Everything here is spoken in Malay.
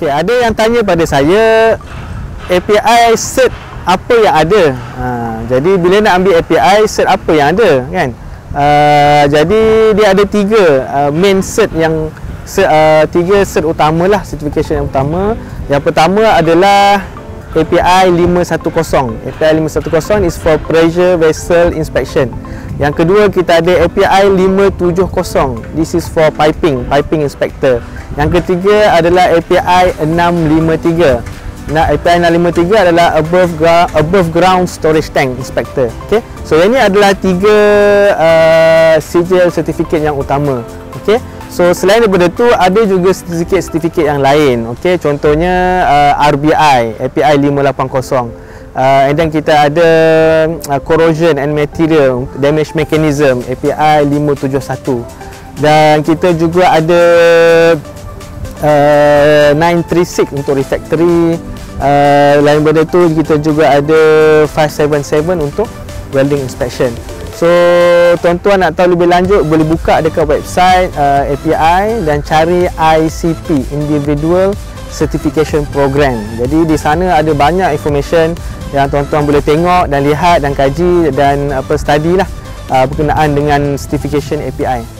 Okay, ada yang tanya pada saya API cert apa yang ada. Ha, jadi bila nak ambil API cert apa yang ada kan? Uh, jadi dia ada tiga uh, main cert yang cert, uh, tiga cert utama lah certification yang utama. Yang pertama adalah API 510. API 510 is for pressure vessel inspection. Yang kedua kita ada API 570. This is for piping, piping inspector. Yang ketiga adalah API 653. Nah, API 653 adalah above ground, above ground storage tank inspector. Okay. So ini adalah tiga uh, sijil sertifikat yang utama. Okay. So selain daripada tu ada juga sertifikat-sertifikat yang lain. Okay. Contohnya uh, RBI API 580. Uh, and then kita ada uh, corrosion and material damage mechanism API 571 dan kita juga ada uh, 936 untuk refactory uh, lain daripada tu kita juga ada 577 untuk welding inspection so tuan-tuan nak tahu lebih lanjut boleh buka dekat website uh, API dan cari ICP individual certification program. Jadi di sana ada banyak information yang tuan-tuan boleh tengok dan lihat dan kaji dan apa study lah uh, berkenaan dengan certification API